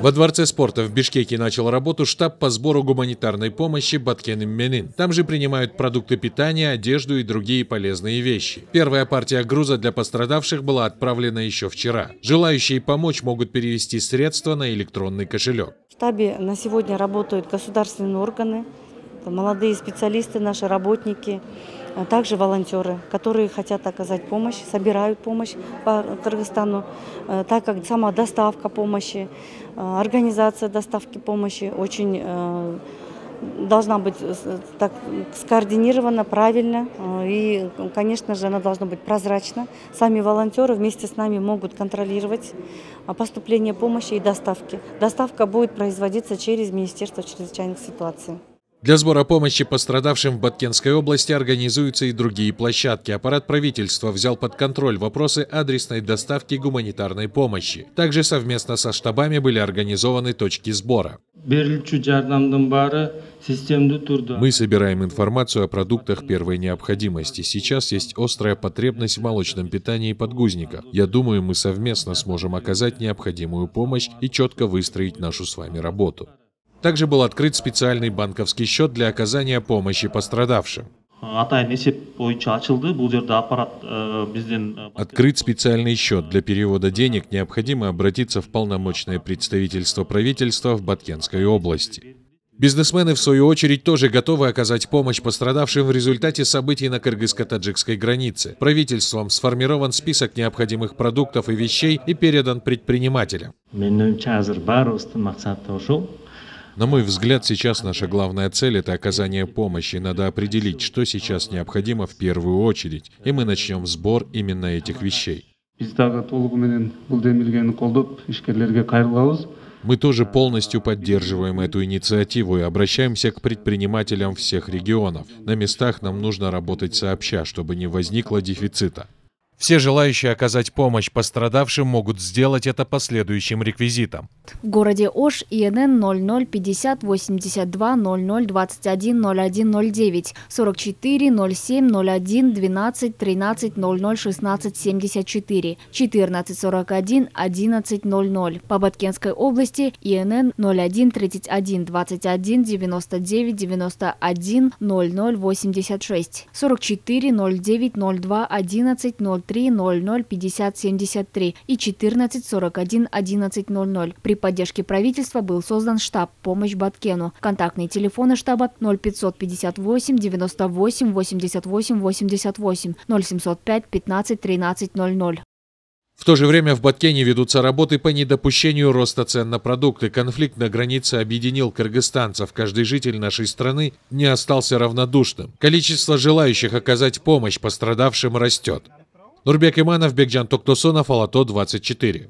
Во Дворце спорта в Бишкеке начал работу штаб по сбору гуманитарной помощи Баткен Менин. Там же принимают продукты питания, одежду и другие полезные вещи. Первая партия груза для пострадавших была отправлена еще вчера. Желающие помочь могут перевести средства на электронный кошелек. В штабе на сегодня работают государственные органы, молодые специалисты, наши работники, также волонтеры, которые хотят оказать помощь, собирают помощь по Кыргызстану, э, так как сама доставка помощи, э, организация доставки помощи очень э, должна быть так скоординирована, правильно. И, конечно же, она должна быть прозрачна. Сами волонтеры вместе с нами могут контролировать а, поступление помощи и доставки. Доставка будет производиться через Министерство чрезвычайных ситуаций. Для сбора помощи пострадавшим в Баткенской области организуются и другие площадки. Аппарат правительства взял под контроль вопросы адресной доставки гуманитарной помощи. Также совместно со штабами были организованы точки сбора. Мы собираем информацию о продуктах первой необходимости. Сейчас есть острая потребность в молочном питании и подгузниках. Я думаю, мы совместно сможем оказать необходимую помощь и четко выстроить нашу с вами работу. Также был открыт специальный банковский счет для оказания помощи пострадавшим. атайын эсеп боюнча ачылды бул жерде аппарат э, биздин э, Открыт специальный счет для перевода денег. Необходимо обратиться в полномочное представительство правительства в Баткенской области. Бизнесмены, в свою очередь, тоже готовы оказать помощь пострадавшим в результате событий на кыргызско-таджикской границе. Правительством сформирован список необходимых продуктов и вещей и передан предпринимателям. На мой взгляд, сейчас наша главная цель – это оказание помощи. Надо определить, что сейчас необходимо в первую очередь, и мы начнем сбор именно этих вещей. Мы тоже полностью поддерживаем эту инициативу и обращаемся к предпринимателям всех регионов. На местах нам нужно работать сообща, чтобы не возникло дефицита. Все желающие оказать помощь пострадавшим могут сделать это по следующим реквизитам. В городе Ош ИНН 00 50 82 00 21 01 09 44 07 01 12 13 00 16 74 14 41 11 00. По Баткенской области ИНН 01 31 21 99 91 00 86 44 09 02 11 03 00 50 73 и 14 41 11 00. При поддержке правительства был создан штаб «Помощь Баткену». Контактные телефоны штаба 0558 98 88 88 0705 15 13 00. В то же время в Баткене ведутся работы по недопущению роста цен на продукты. Конфликт на границе объединил кыргызстанцев. Каждый житель нашей страны не остался равнодушным. Количество желающих оказать помощь пострадавшим растет. Нурбек Иманов, Бекджан Токтосонов, Алато 24.